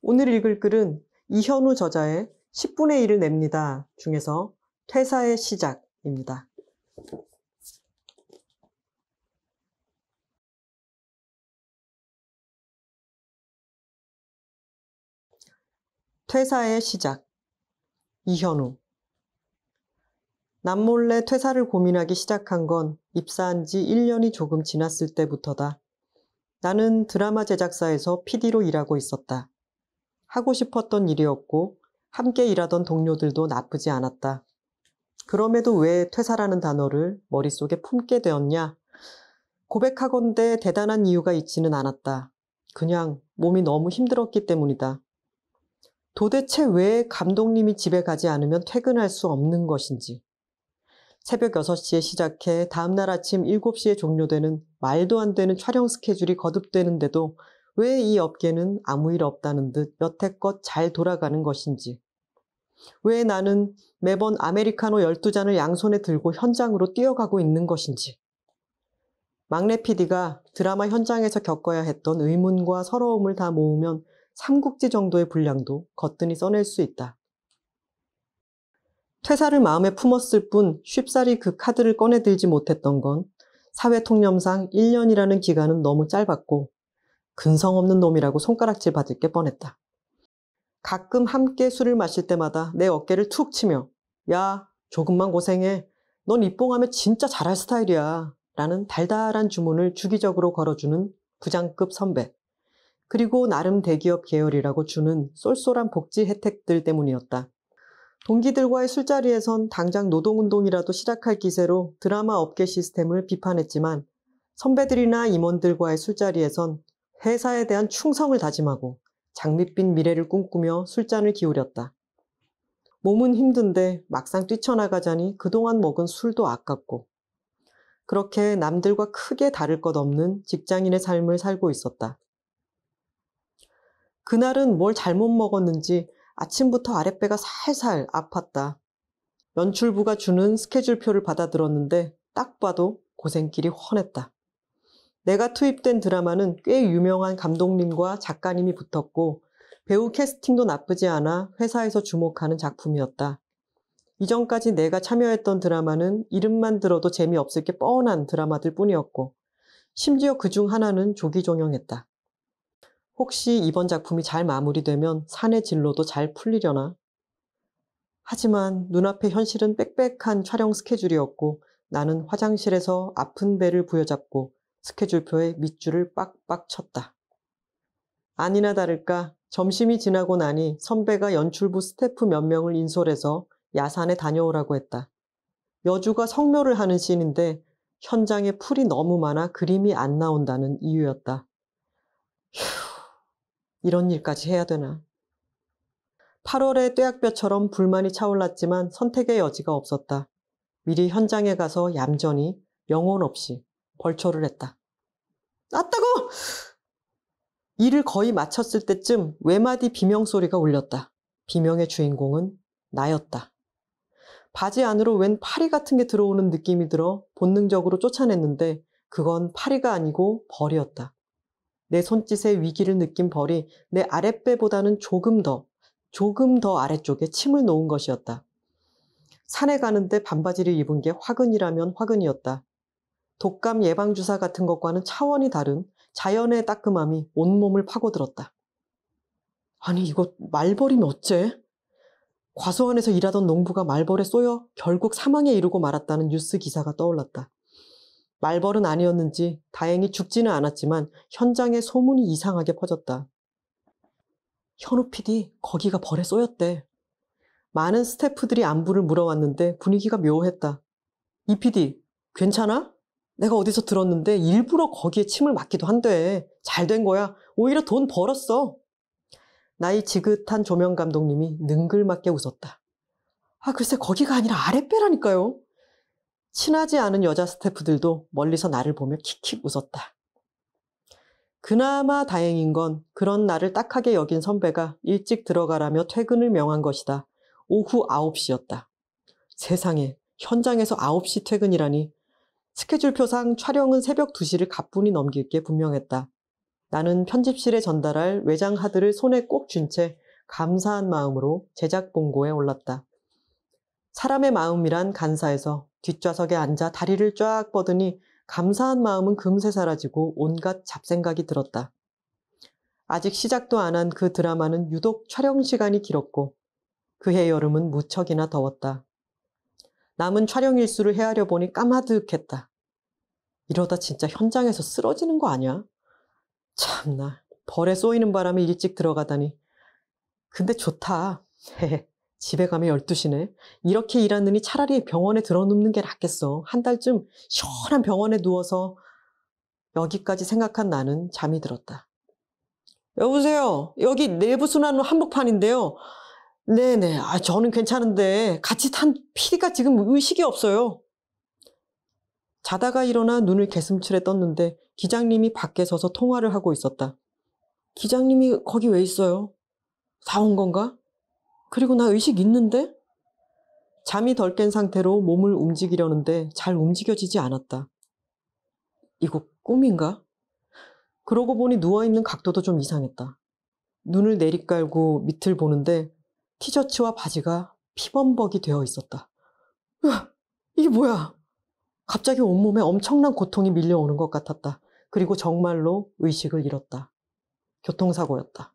오늘 읽을 글은 이현우 저자의 10분의 1을 냅니다 중에서 퇴사의 시작입니다. 퇴사의 시작 이현우 남몰래 퇴사를 고민하기 시작한 건 입사한 지 1년이 조금 지났을 때부터다. 나는 드라마 제작사에서 PD로 일하고 있었다. 하고 싶었던 일이었고 함께 일하던 동료들도 나쁘지 않았다. 그럼에도 왜 퇴사라는 단어를 머릿속에 품게 되었냐? 고백하건대 대단한 이유가 있지는 않았다. 그냥 몸이 너무 힘들었기 때문이다. 도대체 왜 감독님이 집에 가지 않으면 퇴근할 수 없는 것인지. 새벽 6시에 시작해 다음날 아침 7시에 종료되는 말도 안 되는 촬영 스케줄이 거듭되는데도 왜 이 업계는 아무 일 없다는 듯 여태껏 잘 돌아가는 것인지. 왜 나는 매번 아메리카노 12잔을 양손에 들고 현장으로 뛰어가고 있는 것인지. 막내 PD가 드라마 현장에서 겪어야 했던 의문과 서러움을 다 모으면 삼국지 정도의 분량도 거뜬히 써낼 수 있다. 퇴사를 마음에 품었을 뿐 쉽사리 그 카드를 꺼내들지 못했던 건 사회 통념상 1년이라는 기간은 너무 짧았고 근성 없는 놈이라고 손가락질 받을 게 뻔했다. 가끔 함께 술을 마실 때마다 내 어깨를 툭 치며 야 조금만 고생해 넌 입봉하면 진짜 잘할 스타일이야 라는 달달한 주문을 주기적으로 걸어주는 부장급 선배 그리고 나름 대기업 계열이라고 주는 쏠쏠한 복지 혜택들 때문이었다. 동기들과의 술자리에선 당장 노동운동이라도 시작할 기세로 드라마 업계 시스템을 비판했지만 선배들이나 임원들과의 술자리에선 회사에 대한 충성을 다짐하고 장밋빛 미래를 꿈꾸며 술잔을 기울였다. 몸은 힘든데 막상 뛰쳐나가자니 그동안 먹은 술도 아깝고 그렇게 남들과 크게 다를 것 없는 직장인의 삶을 살고 있었다. 그날은 뭘 잘못 먹었는지 아침부터 아랫배가 살살 아팠다. 연출부가 주는 스케줄표를 받아들었는데 딱 봐도 고생길이 훤했다. 내가 투입된 드라마는 꽤 유명한 감독님과 작가님이 붙었고 배우 캐스팅도 나쁘지 않아 회사에서 주목하는 작품이었다. 이전까지 내가 참여했던 드라마는 이름만 들어도 재미없을 게 뻔한 드라마들 뿐이었고 심지어 그 중 하나는 조기 종영했다. 혹시 이번 작품이 잘 마무리되면 산의 진로도 잘 풀리려나? 하지만 눈앞의 현실은 빽빽한 촬영 스케줄이었고 나는 화장실에서 아픈 배를 부여잡고 스케줄표에 밑줄을 빡빡 쳤다. 아니나 다를까 점심이 지나고 나니 선배가 연출부 스태프 몇 명을 인솔해서 야산에 다녀오라고 했다. 여주가 성묘를 하는 씬인데 현장에 풀이 너무 많아 그림이 안 나온다는 이유였다. 휴, 이런 일까지 해야 되나. 8월의 떼약볕처럼 불만이 차올랐지만 선택의 여지가 없었다. 미리 현장에 가서 얌전히 영혼 없이 벌초를 했다. 아따고! 일을 거의 마쳤을 때쯤 외마디 비명 소리가 울렸다. 비명의 주인공은 나였다. 바지 안으로 웬 파리 같은 게 들어오는 느낌이 들어 본능적으로 쫓아냈는데 그건 파리가 아니고 벌이었다. 내 손짓의 위기를 느낀 벌이 내 아랫배보다는 조금 더, 조금 더 아래쪽에 침을 놓은 것이었다. 산에 가는데 반바지를 입은 게 화근이라면 화근이었다. 독감 예방주사 같은 것과는 차원이 다른 자연의 따끔함이 온몸을 파고들었다. 아니, 이거 말벌이면 어째? 과수원에서 일하던 농부가 말벌에 쏘여 결국 사망에 이르고 말았다는 뉴스 기사가 떠올랐다. 말벌은 아니었는지 다행히 죽지는 않았지만 현장에 소문이 이상하게 퍼졌다. 현우 PD, 거기가 벌에 쏘였대. 많은 스태프들이 안부를 물어왔는데 분위기가 묘했다. 이 PD, 괜찮아? 내가 어디서 들었는데 일부러 거기에 침을 맞기도 한대. 잘된 거야. 오히려 돈 벌었어. 나이 지긋한 조명 감독님이 능글맞게 웃었다. 아, 글쎄, 거기가 아니라 아랫배라니까요. 친하지 않은 여자 스태프들도 멀리서 나를 보며 킥킥 웃었다. 그나마 다행인 건 그런 나를 딱하게 여긴 선배가 일찍 들어가라며 퇴근을 명한 것이다. 오후 9시였다. 세상에, 현장에서 9시 퇴근이라니. 스케줄표상 촬영은 새벽 2시를 가뿐히 넘길 게 분명했다. 나는 편집실에 전달할 외장 하드를 손에 꼭 쥔 채 감사한 마음으로 제작 본고에 올랐다. 사람의 마음이란 간사에서 뒷좌석에 앉아 다리를 쫙 뻗으니 감사한 마음은 금세 사라지고 온갖 잡생각이 들었다. 아직 시작도 안 한 그 드라마는 유독 촬영 시간이 길었고 그해 여름은 무척이나 더웠다. 남은 촬영 일수를 헤아려 보니 까마득했다. 이러다 진짜 현장에서 쓰러지는 거 아니야? 참나, 벌에 쏘이는 바람에 일찍 들어가다니. 근데 좋다. 집에 가면 12시네. 이렇게 일하느니 차라리 병원에 들어눕는 게 낫겠어. 한 달쯤 시원한 병원에 누워서 여기까지 생각한 나는 잠이 들었다. 여보세요. 여기 내부순환로 한복판인데요. 네네. 아, 저는 괜찮은데 같이 탄 PD가 지금 의식이 없어요. 자다가 일어나 눈을 개슴츠레 떴는데 기장님이 밖에 서서 통화를 하고 있었다. 기장님이 거기 왜 있어요? 다온 건가? 그리고 나 의식 있는데? 잠이 덜 깬 상태로 몸을 움직이려는데 잘 움직여지지 않았다. 이거 꿈인가? 그러고 보니 누워있는 각도도 좀 이상했다. 눈을 내리깔고 밑을 보는데 티셔츠와 바지가 피범벅이 되어 있었다. 으, 이게 뭐야? 갑자기 온몸에 엄청난 고통이 밀려오는 것 같았다. 그리고 정말로 의식을 잃었다. 교통사고였다.